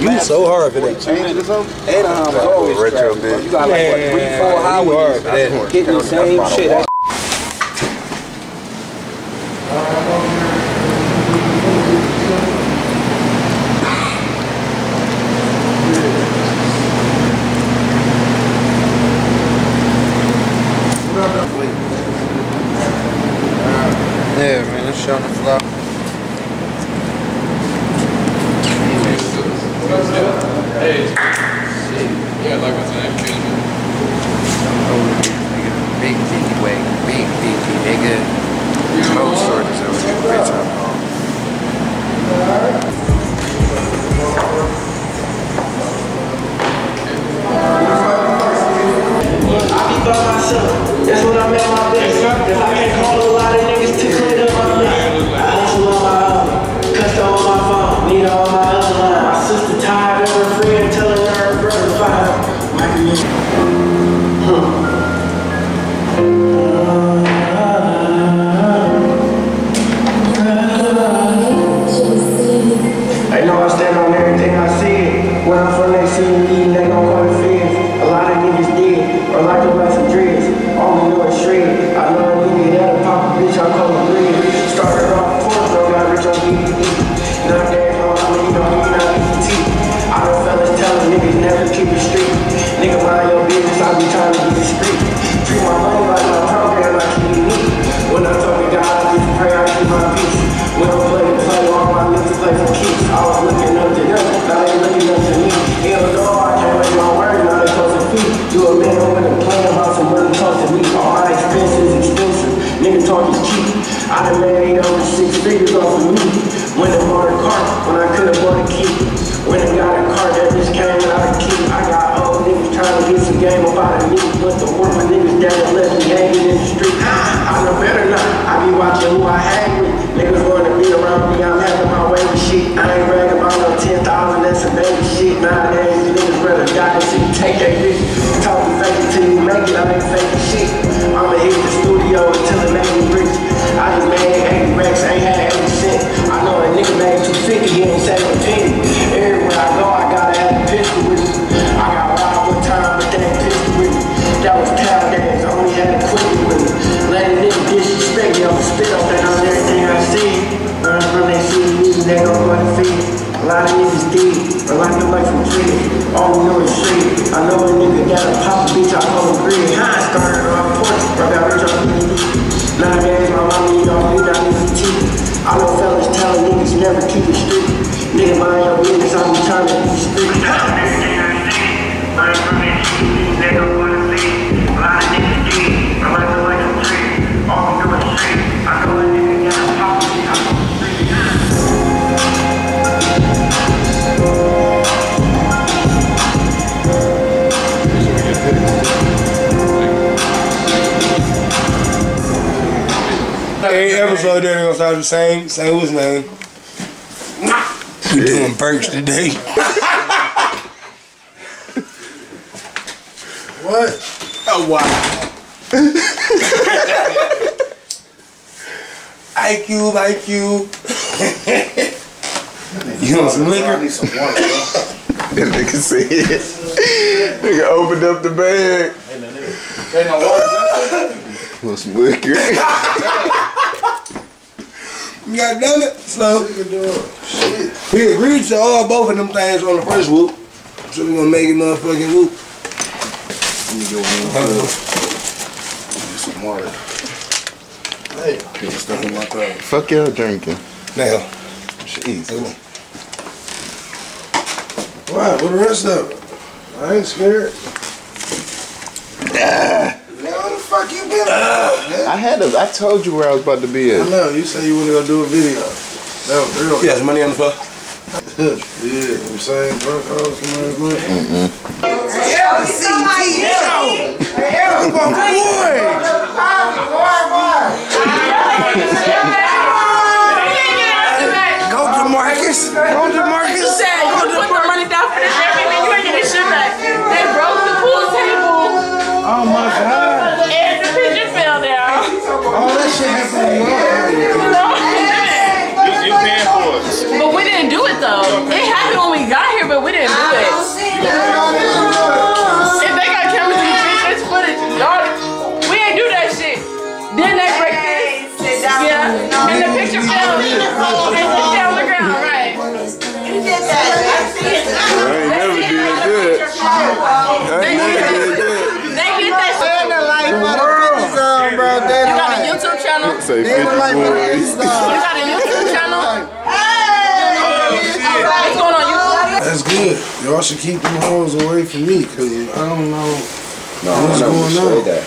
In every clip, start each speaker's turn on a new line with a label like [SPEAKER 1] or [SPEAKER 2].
[SPEAKER 1] You so hard for that.
[SPEAKER 2] Change a
[SPEAKER 3] or
[SPEAKER 2] something? Retro,
[SPEAKER 3] man.
[SPEAKER 2] You got like, three, four highways. Getting the same shit.
[SPEAKER 3] down there.
[SPEAKER 4] I know a nigga got a pop, bitch, I call him Green High
[SPEAKER 1] Starter. was gonna start the same, same what's name. We doing perks today. what? Oh wow. IQ, IQ. you want some liquor?
[SPEAKER 2] I need some water, bro.
[SPEAKER 3] that nigga said. nigga opened up the bag. Hey, man, nigga.
[SPEAKER 2] Ain't no water.
[SPEAKER 3] want some liquor?
[SPEAKER 1] God damn it. So, we agreed to all both of them things on the first whoop. So we gonna make it motherfucking whoop.
[SPEAKER 2] Let me go in. Uh-huh. Some water. Hey. Get stuff in my throat.
[SPEAKER 3] Fuck y'all drinking.
[SPEAKER 1] Now.
[SPEAKER 3] Jeez.
[SPEAKER 1] Alright, what the rest of it? I ain't scared.
[SPEAKER 3] Ah
[SPEAKER 1] fuck you been about.
[SPEAKER 3] I had a, I told you where I was about to be at.
[SPEAKER 1] I know. You said you wanted to go do a video. That was real. He has money on the floor. yeah, I'm saying, bro, mm-hmm. Yeah, see, yeah. Yeah, my boy. Go to Marcus. Go to Marcus. Go to Marcus.
[SPEAKER 5] You, you paying for it. But we didn't do it though. It happened when we got here, but we didn't
[SPEAKER 3] do it.
[SPEAKER 5] They
[SPEAKER 6] 50 like for the 50
[SPEAKER 3] boys.
[SPEAKER 5] You
[SPEAKER 6] song.
[SPEAKER 5] got a YouTube channel? What's going on YouTube?
[SPEAKER 7] That's good. Y'all should keep them hoes away from me, cause I don't know.
[SPEAKER 3] No,
[SPEAKER 7] What's
[SPEAKER 3] I never
[SPEAKER 7] going
[SPEAKER 3] say
[SPEAKER 7] on?
[SPEAKER 3] that.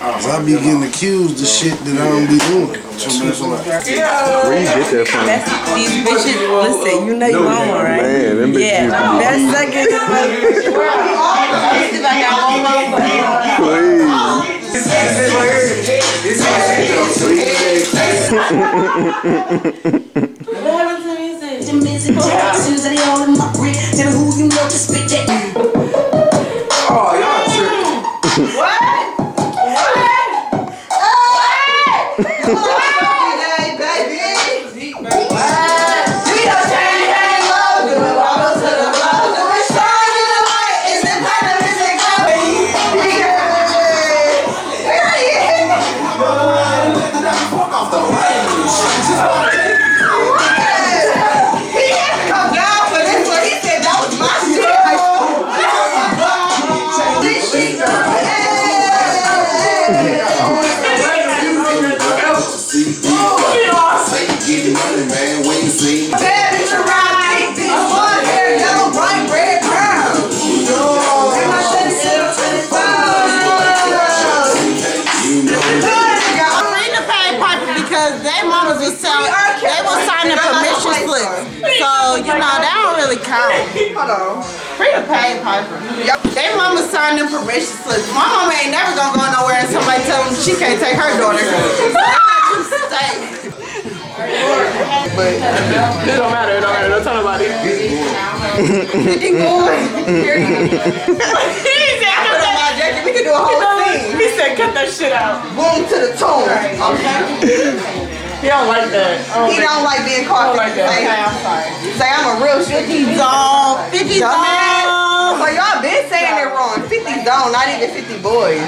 [SPEAKER 7] Cause I be getting accused of shit that I don't be doing.
[SPEAKER 3] Where you get that from?
[SPEAKER 8] These bitches, listen, you know your want one, right?
[SPEAKER 3] Man, them bitches
[SPEAKER 8] Yeah,
[SPEAKER 3] used to be
[SPEAKER 8] that second
[SPEAKER 3] Please.
[SPEAKER 9] Busy tattoos that they all in my brick. Tell who you know to spit that.
[SPEAKER 10] Free the pay piper. They mama signed them permission slips. My mama ain't never gonna go nowhere and somebody tell them she can't take her daughter. So they you stay.
[SPEAKER 5] It don't matter, it don't matter. Don't tell nobody.
[SPEAKER 10] We can do a whole scene.
[SPEAKER 5] He said, cut that shit out.
[SPEAKER 10] Boom to the tune. Okay?
[SPEAKER 5] He don't like that. Don't
[SPEAKER 10] He
[SPEAKER 5] think-
[SPEAKER 10] don't like being caught.
[SPEAKER 5] I don't like that.
[SPEAKER 10] Say, I'm sorry. Say I'm a real 50 zone. 50 zone. So y'all been saying it wrong. 50 zone, not even 50 boys.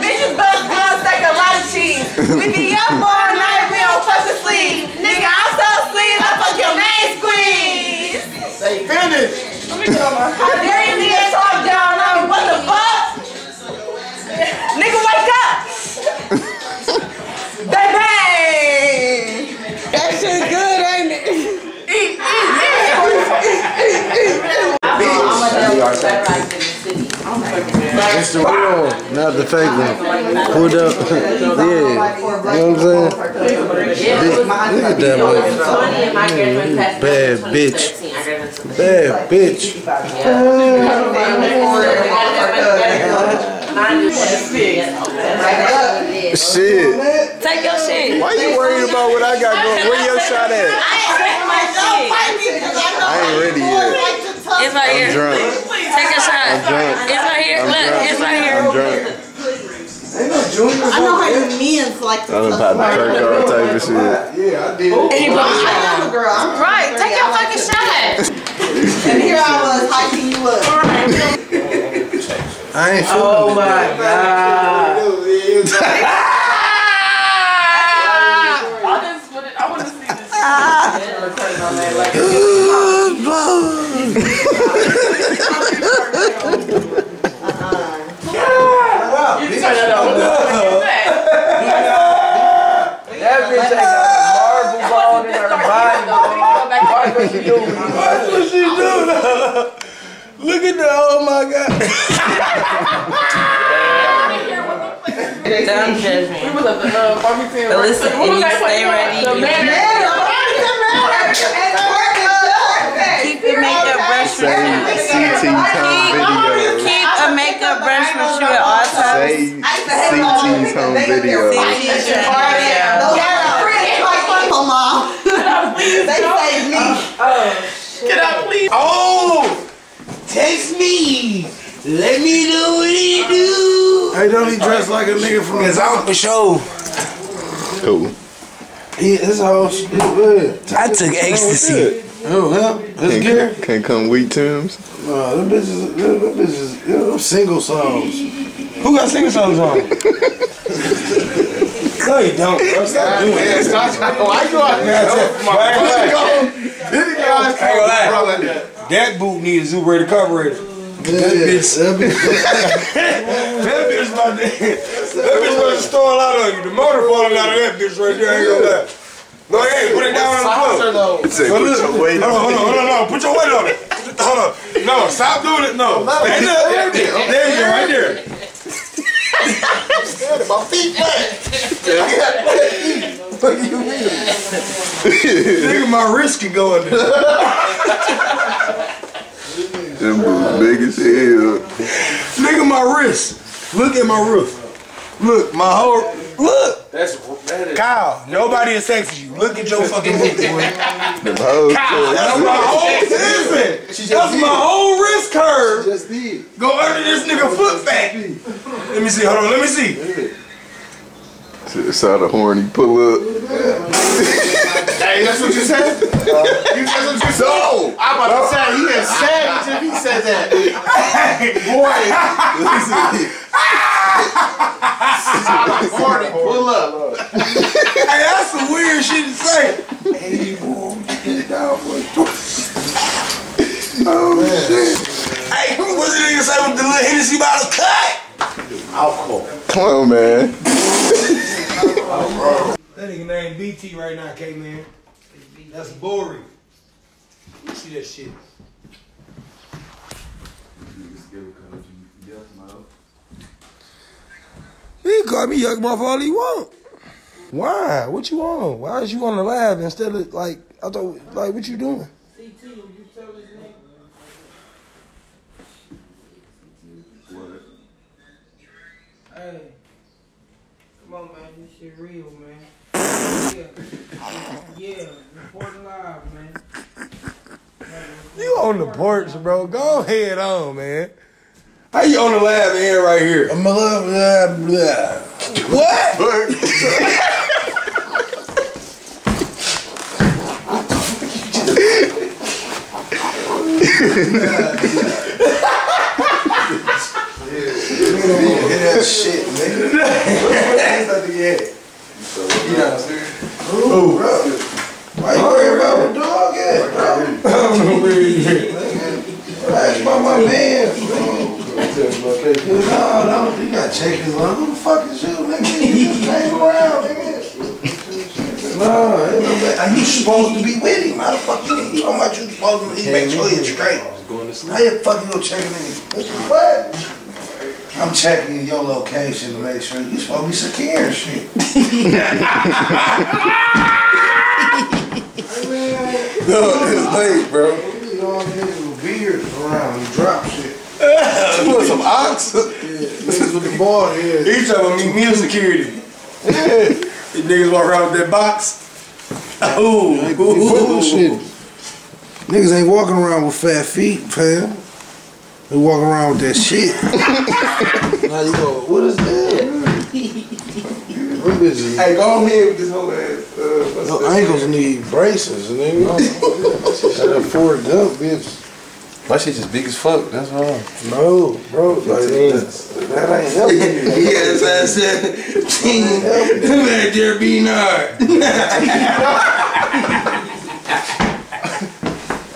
[SPEAKER 10] Bitches bust guns, take a lot of cheese. We be up all night, we don't fucking sleep. Nigga, I'm so sleep, I fuck your main squeeze.
[SPEAKER 6] Say finish.
[SPEAKER 10] Let me go, How dare you nigga talk down on me? What the fuck? Nigga,
[SPEAKER 7] not the fake one. Pulled up. yeah. You know what I'm saying? Big, look at that boy. Bad bitch. Bad bitch.
[SPEAKER 3] Shit.
[SPEAKER 8] Take your shit.
[SPEAKER 3] Why you worried about what I got going? Where your shot at? I ain't ready yet.
[SPEAKER 8] It's right
[SPEAKER 3] I'm
[SPEAKER 8] here.
[SPEAKER 3] drunk.
[SPEAKER 8] Take a shot.
[SPEAKER 3] I'm drunk.
[SPEAKER 8] It's right here.
[SPEAKER 3] I'm
[SPEAKER 8] Look,
[SPEAKER 3] drunk.
[SPEAKER 8] it's right here.
[SPEAKER 3] I'm drunk.
[SPEAKER 10] I know how you men's like to
[SPEAKER 3] I'm about to perk all type of shit.
[SPEAKER 6] Yeah, I did.
[SPEAKER 10] I am a girl. I'm
[SPEAKER 5] Right, take your fucking shot.
[SPEAKER 10] And here I was hyping you up.
[SPEAKER 7] I ain't feeling
[SPEAKER 8] Oh my god.
[SPEAKER 5] I just wanted, I want to see this. Ah. You turn that on.
[SPEAKER 6] That bitch ain't got a marble ball in her body. Why would she do it?
[SPEAKER 7] What she do though? Look at that. Oh my God.
[SPEAKER 8] Don't judge me.
[SPEAKER 5] We was at the uh, Farmington.
[SPEAKER 8] But listen,
[SPEAKER 5] What was
[SPEAKER 8] and you
[SPEAKER 5] that
[SPEAKER 8] stay
[SPEAKER 5] place
[SPEAKER 8] ready.
[SPEAKER 5] called? The Manor.
[SPEAKER 8] Keep your makeup brush with
[SPEAKER 3] Say
[SPEAKER 8] you.
[SPEAKER 3] CT home video.
[SPEAKER 8] Keep a makeup brush with you at all times.
[SPEAKER 3] Say CT's home video.
[SPEAKER 8] CT's your
[SPEAKER 10] They saved me.
[SPEAKER 5] Oh, Can I please?
[SPEAKER 6] Oh! Text me! Let me know what he do!
[SPEAKER 7] Hey, don't he dress like a nigga from the
[SPEAKER 6] out for sure.
[SPEAKER 3] Cool.
[SPEAKER 7] He, his whole shit good.
[SPEAKER 6] I took ecstasy.
[SPEAKER 7] Oh, him? His gear?
[SPEAKER 3] Can't, can't come weak Tims.
[SPEAKER 7] Nah, them bitches, them, them bitches, you know, them single songs.
[SPEAKER 6] Who got single songs on? no, you don't. Bro. Stop doing that. Stop. Why you out there?
[SPEAKER 7] Did he got
[SPEAKER 1] I ain't gonna lie. That boot needs a Zuberator carburetor. That bitch.
[SPEAKER 7] That bitch.
[SPEAKER 1] That bitch about to, that bitch about to stall out on you. The motor falling out of that bitch right there. I ain't gonna lie. No, hey, put it down on the floor.
[SPEAKER 3] Say, put your weight on.
[SPEAKER 1] hold on,
[SPEAKER 3] on
[SPEAKER 1] hold on, hold on, put your weight on it. Hold on. No, stop doing it. No. Stand up. There you go, right there.
[SPEAKER 3] My feet flat.
[SPEAKER 1] What do you mean? Nigga, my wrist can go in there.
[SPEAKER 3] Them boots big as hell.
[SPEAKER 1] Nigga, my wrist. Look at my wrist. Look, my whole. Look.
[SPEAKER 2] That's that is.
[SPEAKER 1] Kyle, nobody is sexy you. Look at your fucking boot, boy.
[SPEAKER 3] Them hoes.
[SPEAKER 1] That's my whole listen. That's my whole wrist curve.
[SPEAKER 7] Just did.
[SPEAKER 1] Go under this nigga foot fat. Let me see. Hold on. Let me see.
[SPEAKER 3] Saw the horny pull up.
[SPEAKER 7] Hey, that's what you said? Uh, you, that's what you said? No! I'm about to say, he is savage if he said that. Boy, listen. Horny, pull up.
[SPEAKER 1] Hey, that's some weird shit to say. Hey, boy, get it down for Oh shit. Hey, what's the nigga say with the little Hennessy bottle cut?
[SPEAKER 7] Alcohol.
[SPEAKER 3] Come on, man.
[SPEAKER 1] That nigga named BT right now, K man. That's boring. You see that shit. He can call me Yuck Muff all he want. Why? What you want? Why is you on the lab instead of like I thought like what you doing? What?
[SPEAKER 6] Hey. Come on, man. This shit real, man. Yeah. Yeah. Reporting live, man.
[SPEAKER 1] You on the porch, bro. Go ahead on, man. How you on the lab end right here? I'm a love blah blah. What?
[SPEAKER 7] Hear that shit, nigga. Who, bro? Why you worried about the dog at, bro?
[SPEAKER 1] I don't know where he is.
[SPEAKER 7] Ask about my man, bro. No, no, you gotta check his on. Who the fuck is you, nigga? You just hang around, nigga. No, ain't no way. Are you supposed to be with him? How the fuck you you talking about you supposed to be? Make sure he's straight. How you fuck you gonna check him? What? I'm checking your location to make sure you supposed to be secure and shit.
[SPEAKER 1] No, it's late, bro.
[SPEAKER 7] You all niggas with beards around and drop shit.
[SPEAKER 1] You want some ox?
[SPEAKER 7] Niggas with the ball head.
[SPEAKER 1] He talking about me, me and security. Yeah. These niggas walk around with that box. Oh,
[SPEAKER 7] Bullshit. Niggas ain't walking around with fat feet, fam. They walking around with that shit. now you go, what is that? Them bitches,
[SPEAKER 1] Hey, go ahead with this whole ass. Uh, what's
[SPEAKER 7] your ankles need braces, nigga. that Forrest Gump, bitch.
[SPEAKER 2] My shit just big as fuck. That's wrong.
[SPEAKER 7] No, bro, like, that, that ain't helping you.
[SPEAKER 1] Yes, I said, back there being hard.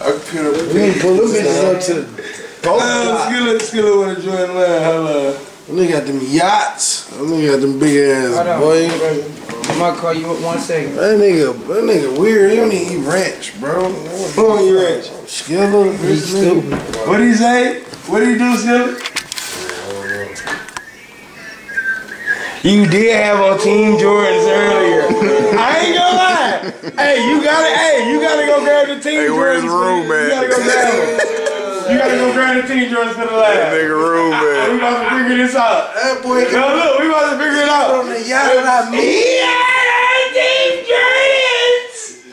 [SPEAKER 2] I can put up.
[SPEAKER 7] We need to pull them bitches up to the boat.
[SPEAKER 1] Uh, Skilla, Skilla wanna join line, hello.
[SPEAKER 7] Them nigga got them yachts. Them nigga got them big ass
[SPEAKER 6] Hold on.
[SPEAKER 7] boy.
[SPEAKER 6] I'm gonna call you up one second.
[SPEAKER 7] That nigga, that nigga weird. He don't even eat ranch, bro.
[SPEAKER 1] Who on your ranch?
[SPEAKER 7] Skilla, this nigga.
[SPEAKER 1] What do you say? What do you do, Skilla? You did have on Team Jordans earlier. I ain't gonna lie. Hey, you gotta, hey, you gotta go grab the Team
[SPEAKER 3] Hey,
[SPEAKER 1] Jordans.
[SPEAKER 3] where's the room,
[SPEAKER 1] You gotta go grab them. You gotta go grab the Team Jordans for the lab.
[SPEAKER 3] Nigga room,
[SPEAKER 1] We about to figure this out.
[SPEAKER 7] That boy
[SPEAKER 1] No, look, we about to figure it out.
[SPEAKER 7] on the yacht and I mean.
[SPEAKER 1] Yeah, Team Jordans!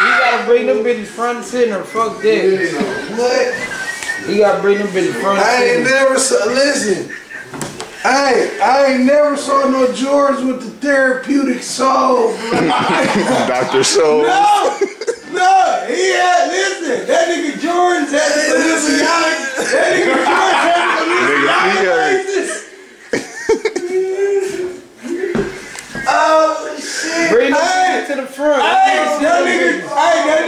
[SPEAKER 6] You gotta bring them bitches front and center. Fuck that.
[SPEAKER 7] What?
[SPEAKER 6] You gotta bring them bitches front
[SPEAKER 7] I ain't never saw, listen. I, I ain't never saw no George with the therapeutic soul.
[SPEAKER 3] Dr. Soul.
[SPEAKER 1] No! No! He had, listen, that nigga Jordans had the Balenciaga. That nigga Jordans had the
[SPEAKER 3] Nigga,
[SPEAKER 1] Balenciaga braces.
[SPEAKER 7] oh shit.
[SPEAKER 6] Bring them
[SPEAKER 1] Hey!
[SPEAKER 6] bitches to the front.
[SPEAKER 1] Hey, that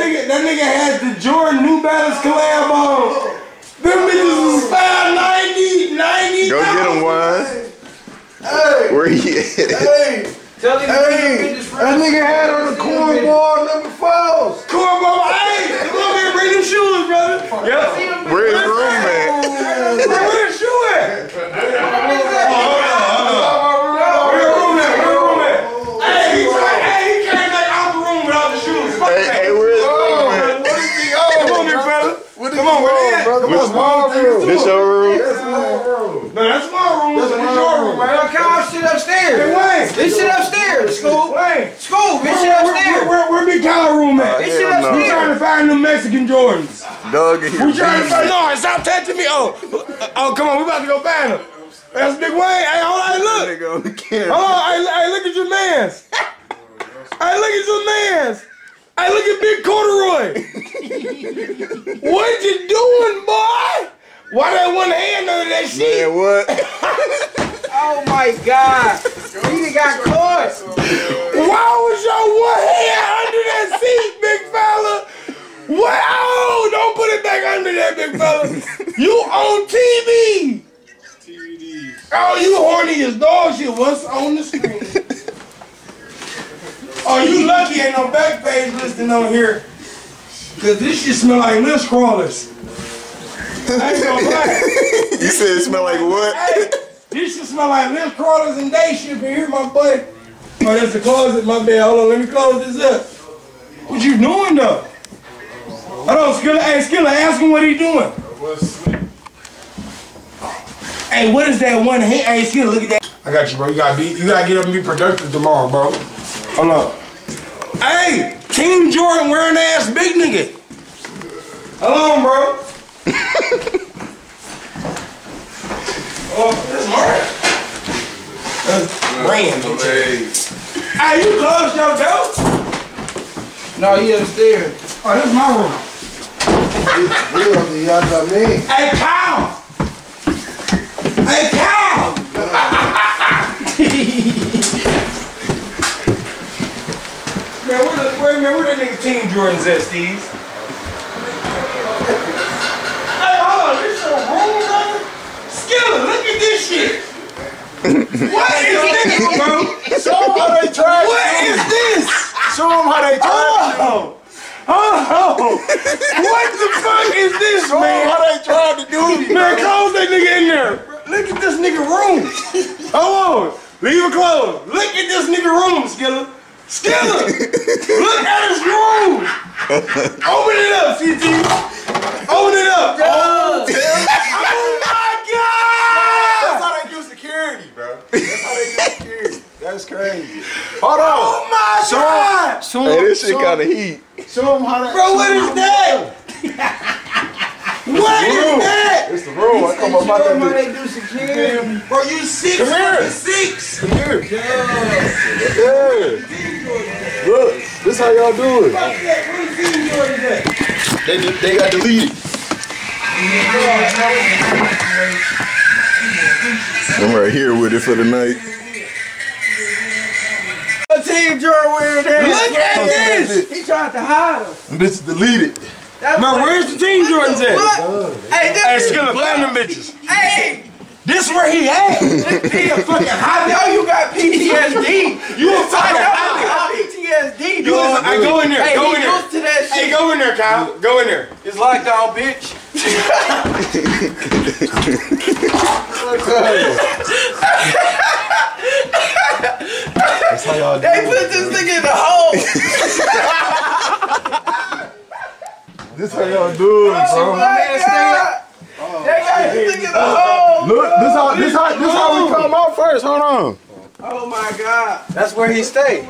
[SPEAKER 1] nigga that nigga had the Jordan New Balance collab on. Them bitches was 590, 90.
[SPEAKER 3] Go get him, Wine. Where he at?
[SPEAKER 6] Hey, tell him
[SPEAKER 1] Hey,
[SPEAKER 6] that nigga had on the cornball number fours.
[SPEAKER 1] Come on, bro. Hey, come on here, bring them shoes, brother. Yep.
[SPEAKER 3] Where's the room at?
[SPEAKER 1] Bro, where the shoe at? Oh, hold on, hold on. Where the room at? Where the room at? Hey, he tried, hey, he came back out the room without the shoes. Fuck
[SPEAKER 3] Hey,
[SPEAKER 1] that.
[SPEAKER 3] hey, where's the room at?
[SPEAKER 1] Come on here, fella. Come on, where they at?
[SPEAKER 6] Brother,
[SPEAKER 1] Come
[SPEAKER 6] what's
[SPEAKER 1] on,
[SPEAKER 6] my room?
[SPEAKER 3] This your room?
[SPEAKER 1] No, that's my room. That's your room, man.
[SPEAKER 6] Yo, Kyle, shit upstairs.
[SPEAKER 1] Hey, Wayne.
[SPEAKER 6] This shit upstairs. School.
[SPEAKER 1] Wayne.
[SPEAKER 6] School. This shit
[SPEAKER 1] Where, where,
[SPEAKER 6] upstairs.
[SPEAKER 1] where, where Big Collar room at?
[SPEAKER 6] This uh, shit
[SPEAKER 3] Hell no.
[SPEAKER 1] We trying to find them Mexican Jordans.
[SPEAKER 3] Doug in here.
[SPEAKER 1] We trying to find. No, stop touching me. Oh, oh, come on. We about to go find them. That's Big Wayne. Hey, hold on. Hey, look.
[SPEAKER 3] Nigga on the camera.
[SPEAKER 1] Hold on. Hey, hey, look at your man's. Hey, look at your man's. Hey, look at Big Corduroy. what you doing, boy? Why that one hand under that sheet?
[SPEAKER 3] Man, what?
[SPEAKER 6] Oh my God. He got caught.
[SPEAKER 1] Why was your one hand under that seat, big fella? What? Oh, don't put it back under that, big fella. You on TV. Oh, you horny as dog shit. What's on the screen? Oh, you lucky ain't no Backpage listing on here. Cause this shit smell like list crawlers. I ain't gonna lie.
[SPEAKER 3] You said it smell like what?
[SPEAKER 1] Hey, this should smell like lip crawlers and day shift in here, my boy. Oh, that's the closet, my bad. Hold on, let me close this up. What you doing though? Hold on, Skilla. Hey, Skilla, ask him what he doing. Hey, what is that one hand? Hey, Skilla, look at that. I got you, bro. You gotta be, you gotta get up and be productive tomorrow, bro. Hold on. Hey, Team Jordan wearing ass big nigga. Hello, bro. Oh, that's Mark. That's Rand. Hey, you closed your door?
[SPEAKER 6] No, he upstairs.
[SPEAKER 1] Oh, that's my room.
[SPEAKER 6] We on the other me.
[SPEAKER 1] Hey, Kyle! Hey, Kyle! Man, where the, where, man, nigga Team Jordans at, Steve? hey, hold on, this your room, brother? Skilla, look at this shit. what is this, bro?
[SPEAKER 6] Show them how they tried
[SPEAKER 1] What is this?
[SPEAKER 6] Show them how they tried
[SPEAKER 1] Oh! Oh! What the fuck is this,
[SPEAKER 6] Show
[SPEAKER 1] man?
[SPEAKER 6] how they tried to do me.
[SPEAKER 1] Man, close that nigga in there. Look at this nigga room. Hold on. Leave it closed. Look at this nigga room, Skilla. Skilla! Look at his room! Open it up, CT. Open it up. Oh, oh my god!
[SPEAKER 6] That's how they do security, bro. That's how they do security. That's crazy. Hold on.
[SPEAKER 1] Oh my God!
[SPEAKER 6] Show
[SPEAKER 3] Hey, this shit
[SPEAKER 6] show,
[SPEAKER 3] kinda heat.
[SPEAKER 6] show him how to.
[SPEAKER 1] Bro, what is that? What is that?
[SPEAKER 6] It's the room. I come up out
[SPEAKER 8] how they do security.
[SPEAKER 1] Bro, you six
[SPEAKER 6] Come here.
[SPEAKER 1] six.
[SPEAKER 6] bitch. Yeah. Look, this how y'all do it.
[SPEAKER 1] Fuck that. Where the team Jordans at?
[SPEAKER 3] They, they got deleted. I'm right here with it for the night.
[SPEAKER 6] Team Jordan wearing that.
[SPEAKER 1] Look at this.
[SPEAKER 8] He tried to hide him.
[SPEAKER 6] This is deleted.
[SPEAKER 1] Man, where's the team Jordans at?
[SPEAKER 8] Hey, this
[SPEAKER 1] Hey,
[SPEAKER 8] is
[SPEAKER 1] Skilla, find them bitches.
[SPEAKER 8] Hey,
[SPEAKER 1] This where he at.
[SPEAKER 8] he a fucking hot. Yo, you got PTSD.
[SPEAKER 1] You a fucking
[SPEAKER 8] I
[SPEAKER 1] hot.
[SPEAKER 8] got PTSD,
[SPEAKER 1] You
[SPEAKER 8] dog.
[SPEAKER 1] is- hey, go in there.
[SPEAKER 8] Hey,
[SPEAKER 1] Go in there.
[SPEAKER 8] to that
[SPEAKER 1] Hey, go in there, Kyle. Go in there.
[SPEAKER 8] It's lockdown, bitch.
[SPEAKER 6] That's how y'all do
[SPEAKER 8] They put this nigga in the hole.
[SPEAKER 6] This how y'all do it,
[SPEAKER 8] Oh
[SPEAKER 6] bro.
[SPEAKER 8] my god. They got this nigga oh, in the hole.
[SPEAKER 6] Look, this how this how this how we come out first. Hold on.
[SPEAKER 8] Oh my god.
[SPEAKER 6] That's where he stay.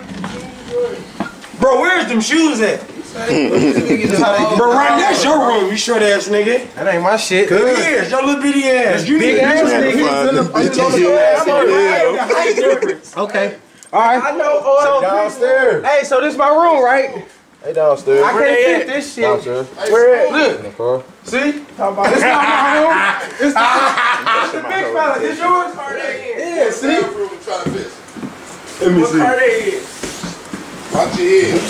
[SPEAKER 1] Bro, where's them shoes at?
[SPEAKER 6] This
[SPEAKER 1] Bro, right that's your room, you short ass nigga.
[SPEAKER 6] That ain't my shit.
[SPEAKER 1] Good. Yeah, your little bitty ass. You
[SPEAKER 6] Big
[SPEAKER 1] need
[SPEAKER 6] ass
[SPEAKER 1] to
[SPEAKER 6] nigga.
[SPEAKER 3] Find
[SPEAKER 6] in the-
[SPEAKER 3] them
[SPEAKER 6] in the
[SPEAKER 3] bitches.
[SPEAKER 6] floor.
[SPEAKER 1] Yeah, the height difference.
[SPEAKER 6] Okay. All right.
[SPEAKER 8] I know all the
[SPEAKER 6] Downstairs.
[SPEAKER 8] Hey, so this is my room, right?
[SPEAKER 6] Hey, downstairs.
[SPEAKER 8] I
[SPEAKER 1] Where
[SPEAKER 8] can't
[SPEAKER 1] they
[SPEAKER 8] fit this shit.
[SPEAKER 6] Downstairs.
[SPEAKER 1] Where at? Look.
[SPEAKER 6] In the car.
[SPEAKER 1] See?
[SPEAKER 8] Talk about this not my room. It's the, the big fella. This yours?
[SPEAKER 1] Yeah, see?
[SPEAKER 6] Let me
[SPEAKER 8] What car they in?
[SPEAKER 3] Watch your head.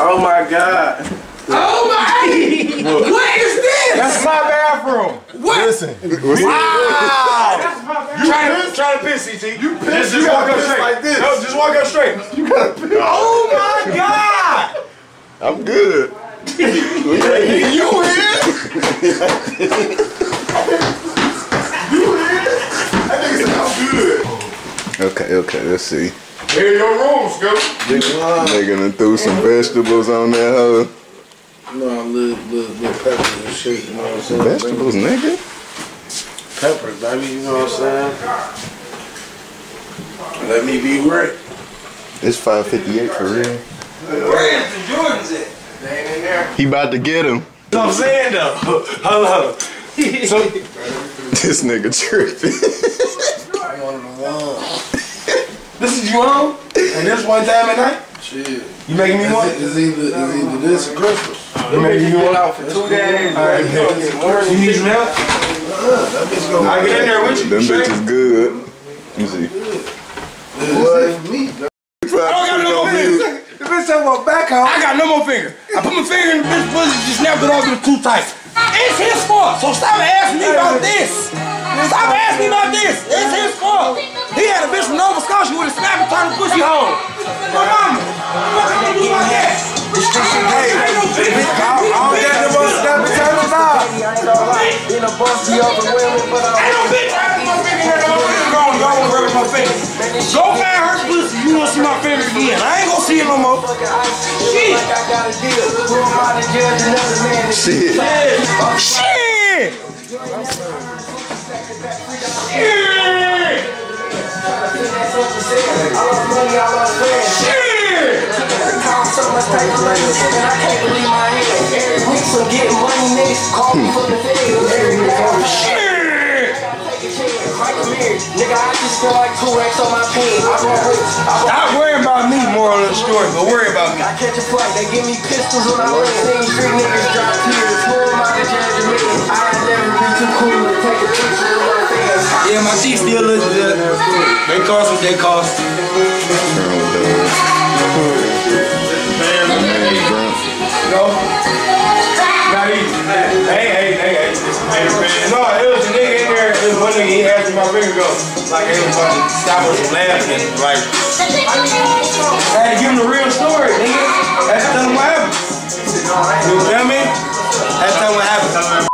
[SPEAKER 8] Oh my god.
[SPEAKER 1] Oh my! What is this?
[SPEAKER 6] That's my bathroom.
[SPEAKER 1] What?
[SPEAKER 3] Listen.
[SPEAKER 1] Wow! You trying to try to piss, CT? You
[SPEAKER 3] piss,
[SPEAKER 1] Just,
[SPEAKER 3] you
[SPEAKER 1] just walk
[SPEAKER 3] gotta
[SPEAKER 1] up
[SPEAKER 3] piss
[SPEAKER 1] straight.
[SPEAKER 3] like this.
[SPEAKER 1] No, just walk up straight.
[SPEAKER 3] You gotta piss.
[SPEAKER 1] Oh my God!
[SPEAKER 3] I'm good.
[SPEAKER 1] You
[SPEAKER 3] That nigga said I'm good. Okay, okay, let's see.
[SPEAKER 1] Here your rooms, go.
[SPEAKER 3] Nigga done threw some vegetables on that hoe.
[SPEAKER 7] No, little, little, little peppers and shit, you know what I'm saying?
[SPEAKER 3] Vegetables, nigga?
[SPEAKER 7] Peppers, baby, you know what I'm saying? Let me be right.
[SPEAKER 3] It's 558 for real.
[SPEAKER 1] Where's the Jordans at? They ain't in there.
[SPEAKER 3] He about to get him.
[SPEAKER 1] You what I'm saying though? Hold on. So,
[SPEAKER 3] This nigga tripping.
[SPEAKER 1] this is you on? And this one time at night?
[SPEAKER 7] Shit.
[SPEAKER 1] You making me one?
[SPEAKER 7] It's, it's either, it's either this or Christmas.
[SPEAKER 1] You making me one out for two days? Alright, you need some help?
[SPEAKER 7] That bitch
[SPEAKER 1] I get in there with you.
[SPEAKER 3] Them
[SPEAKER 1] Straight.
[SPEAKER 3] bitches good. Let me see.
[SPEAKER 7] It's me.
[SPEAKER 1] I don't got no more fingers. The bitch talking about back home. I got no more finger. I put my finger in the bitch pussy, and just snapped it off. It was too tight. It's his fault. So stop asking me about this. Stop asking me about this. It's his fault. He had a bitch from Nova Scotia with a snap and turned the pussy hole. My mama. What do? Hey, I the most snap and turn
[SPEAKER 2] a but
[SPEAKER 1] Ain't no bitch my finger. Go my finger. Go find her pussy. You wanna see my finger again. I see it no more. Shit.
[SPEAKER 2] like I got a deal. Who am I to judge another man?
[SPEAKER 3] Shit.
[SPEAKER 1] Shit! Shit!
[SPEAKER 2] I lost money, I lost friends.
[SPEAKER 1] Shit!
[SPEAKER 2] Cost so much paper money, and I can't believe my hands. Every week, some getting money, niggas call me for the feds. Every day,
[SPEAKER 1] Shit!
[SPEAKER 2] Take a chance. Michael Mirror, nigga, I just feel like two X on my pen. I go rich, I go
[SPEAKER 1] Stop worrying about me, moral of the story, but worry about me.
[SPEAKER 2] I catch a flight, they give me pistols when I land. Seen street niggas drop tears. Who am I to judge a? I have never been too cool to take a picture of my fans.
[SPEAKER 1] Yeah, my teeth still look good. They cost what they cost. No. Hey, hey, hey, hey. No, it was a nigga in there. It was one nigga. He asked me my finger go. Like it was fucking to stop us laughing. Like I had to give him the real story, nigga. That's him what happened. You know what I mean?